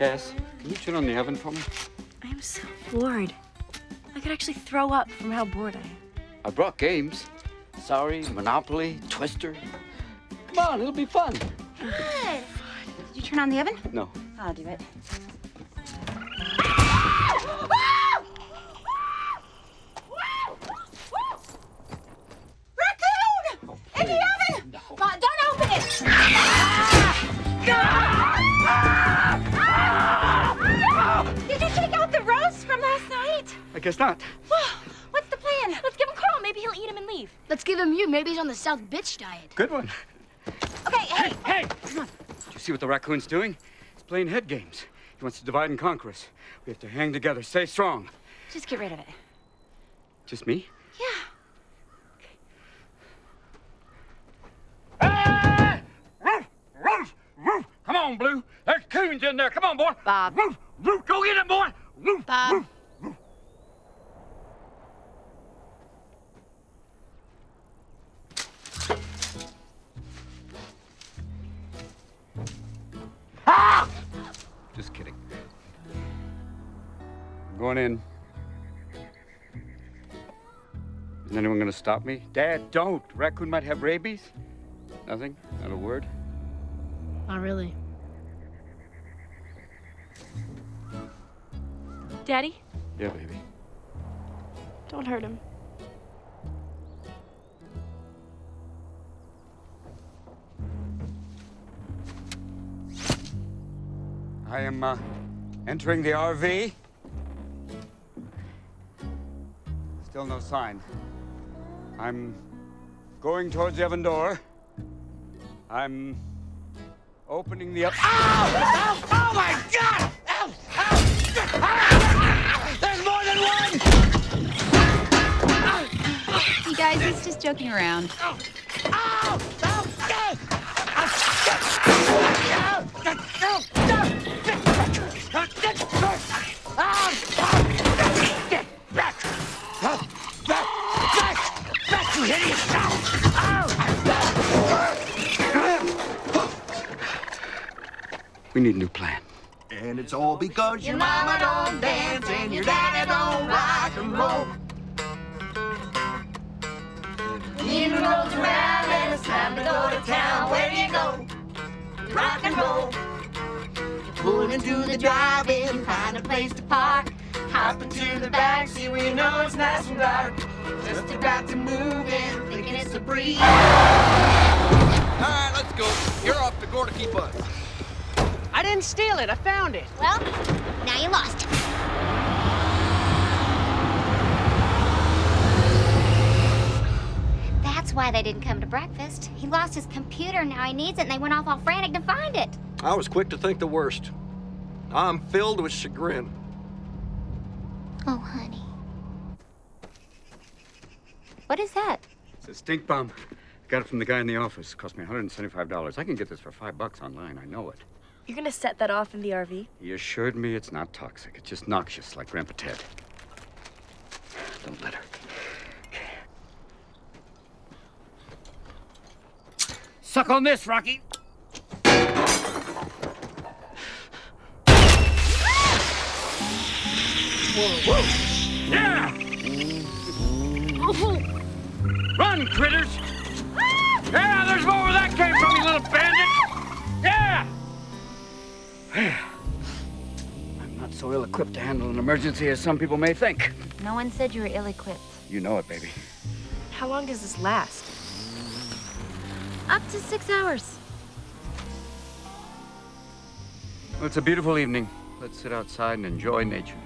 Cass, can you turn on the oven for me? I am so bored. I could actually throw up from how bored I am. I brought games. Sorry, Monopoly, Twister. Come on, it'll be fun. Good. Did you turn on the oven? No. I'll do it. I guess not. What's the plan? Let's give him Carl. Maybe he'll eat him and leave. Let's give him you. Maybe he's on the South Bitch diet. Good one. Okay, hey, Hey! Come on. Do you see what the raccoon's doing? He's playing head games. He wants to divide and conquer us. We have to hang together, stay strong. just get rid of it. Just me? Yeah. Hey! Roof! Roof! Roof! Come on, Blue. There's coons in there. Come on, boy. Bob. Roof! Roof! Go get him, boy. Roof! Bob. Roof! Going in. Isn't anyone gonna stop me? Dad, don't. Raccoon might have rabies. Nothing? Not a word? Not really. Daddy, Yeah, baby. don't hurt him. I am uh, entering the RV. Still no sign. I'm going towards the oven door. I'm opening the. Ow! Ow! Oh my God! Ow! Ow! There's more than one! You guys, he's just joking around. Ow! Ow! Ow! We need a new plan. And it's all because your mama don't dance and your daddy don't rock and roll. Evening rolls around and it's time to go to town. Where do you go? Rock and roll. Pull into the drive-in, find a place to park. Hop into the back seat where you know it's nice and dark. Just about to move in, thinking it's a breeze. All right, let's go. You're off to Gordy Bus. I didn't steal it. I found it. Well, now you lost it. That's why they didn't come to breakfast. He lost his computer, now he needs it, and they went off all frantic to find it. I was quick to think the worst. I'm filled with chagrin. Oh, honey. What is that? It's a stink bomb. Got it from the guy in the office. Cost me $175. I can get this for five bucks online. I know it. You're gonna set that off in the RV? He assured me it's not toxic. It's just noxious, like Grandpa Ted. Don't let her. Suck on this, Rocky. Yeah! Run, critters! Ah! Yeah, there's more where that came from, you little bandit! Not so ill-equipped to handle an emergency as some people may think. No one said you were ill-equipped. You know it, baby. How long does this last? Up to six hours. Well, it's a beautiful evening. Let's sit outside and enjoy nature.